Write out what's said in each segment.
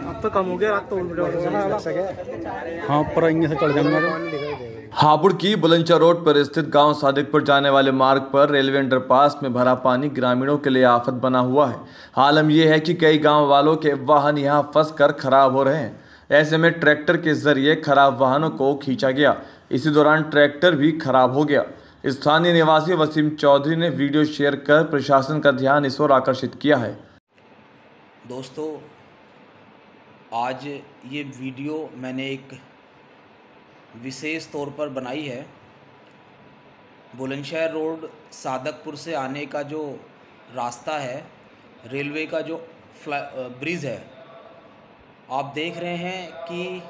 अब तो कम हो गया रात तो हाँ ऊपर इनसे चढ़ जाऊँगा हापुड़ की बुलंदशह रोड पर स्थित गाँव सादिकपुर जाने वाले मार्ग पर रेलवे अंडरपास में भरा पानी ग्रामीणों के लिए आफत बना हुआ है। हालम यह है कि कई गाँव वालों के वाहन यहाँ फंस कर खराब हो रहे हैं। ऐसे में ट्रैक्टर के ज़रिए खराब वाहनों को खींचा गया। इसी दौरान ट्रैक्टर भी खराब हो गया। स्थानीय निवासी वसीम चौधरी ने वीडियो शेयर कर प्रशासन का ध्यान इस ओर आकर्षित किया है। दोस्तों, आज ये वीडियो मैंने एक विशेष तौर पर बनाई है। बुलंदशहर रोड सादकपुर से आने का जो रास्ता है, रेलवे का जो फ्ला ब्रिज है, आप देख रहे हैं कि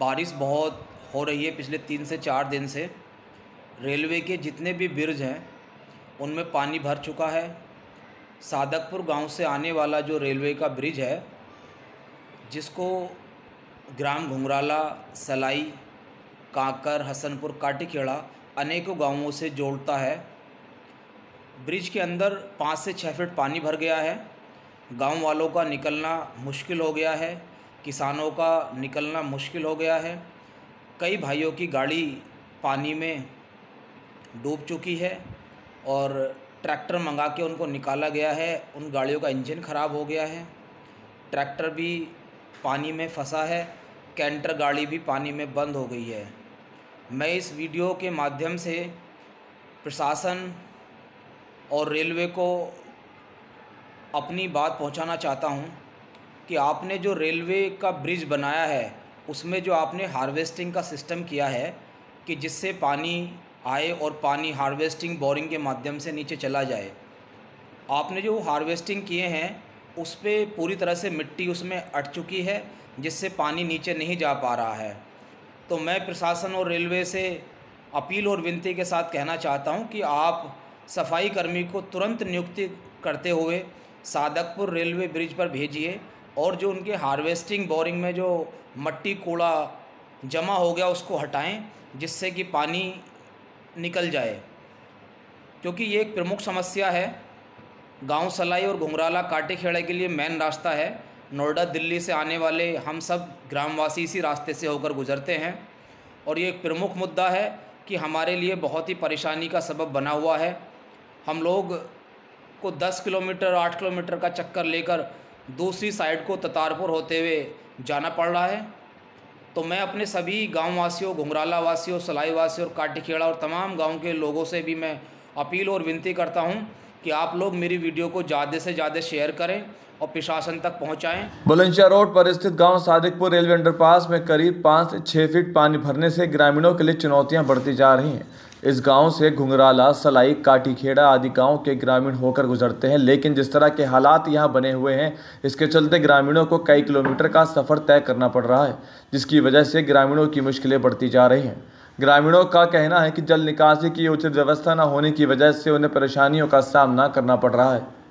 बारिश बहुत हो रही है पिछले तीन से चार दिन से। रेलवे के जितने भी ब्रिज हैं, उनमें पानी भर चुका है। सादकपुर गाँव से आने वाला जो रेलवे का ब्रिज है, जिसको ग्राम घुंगराला सलाई, कांकर, हसनपुर, काटीखेड़ा अनेकों गाँवों से जोड़ता है। ब्रिज के अंदर पाँच से छः फीट पानी भर गया है। गाँव वालों का निकलना मुश्किल हो गया है। किसानों का निकलना मुश्किल हो गया है। कई भाइयों की गाड़ी पानी में डूब चुकी है और ट्रैक्टर मंगा के उनको निकाला गया है। उन गाड़ियों का इंजन ख़राब हो गया है। ट्रैक्टर भी पानी में फंसा है। कैंटर गाड़ी भी पानी में बंद हो गई है। मैं इस वीडियो के माध्यम से प्रशासन और रेलवे को अपनी बात पहुंचाना चाहता हूँ कि आपने जो रेलवे का ब्रिज बनाया है उसमें जो आपने हार्वेस्टिंग का सिस्टम किया है कि जिससे पानी आए और पानी हार्वेस्टिंग बोरिंग के माध्यम से नीचे चला जाए, आपने जो हार्वेस्टिंग किए हैं, उस पर पूरी तरह से मिट्टी उसमें अट चुकी है, जिससे पानी नीचे नहीं जा पा रहा है। तो मैं प्रशासन और रेलवे से अपील और विनती के साथ कहना चाहता हूँ कि आप सफ़ाई कर्मी को तुरंत नियुक्ति करते हुए सादकपुर रेलवे ब्रिज पर भेजिए और जो उनके हार्वेस्टिंग, बोरिंग में जो मट्टी, कूड़ा जमा हो गया उसको हटाएँ, जिससे कि पानी निकल जाए। क्योंकि ये एक प्रमुख समस्या है। गाँव सलाई और घुंघराला काटे के लिए मेन रास्ता है। नोएडा, दिल्ली से आने वाले हम सब ग्रामवासी इसी रास्ते से होकर गुजरते हैं। और ये एक प्रमुख मुद्दा है कि हमारे लिए बहुत ही परेशानी का सबब बना हुआ है। हम लोग को 10 किलोमीटर 8 किलोमीटर का चक्कर लेकर दूसरी साइड को ततारपुर होते हुए जाना पड़ रहा है। तो मैं अपने सभी गाँव वासियों घुमराला वासियों सलाई वासियों और काटीखेड़ा और तमाम गाँव के लोगों से भी मैं अपील और विनती करता हूँ कि आप लोग मेरी वीडियो को ज़्यादा से ज़्यादा शेयर करें और प्रशासन तक पहुंचाएँ। बुलंदशहर रोड पर स्थित गाँव सादिकपुर रेलवे अंडरपास में करीब पाँच से छः फीट पानी भरने से ग्रामीणों के लिए चुनौतियाँ बढ़ती जा रही हैं। इस गाँव से घुंघराला, सलाई, काटीखेड़ा आदि गाँव के ग्रामीण होकर गुजरते हैं, लेकिन जिस तरह के हालात यहाँ बने हुए हैं, इसके चलते ग्रामीणों को कई किलोमीटर का सफ़र तय करना पड़ रहा है, जिसकी वजह से ग्रामीणों की मुश्किलें बढ़ती जा रही हैं। ग्रामीणों का कहना है कि जल निकासी की उचित व्यवस्था न होने की वजह से उन्हें परेशानियों का सामना करना पड़ रहा है।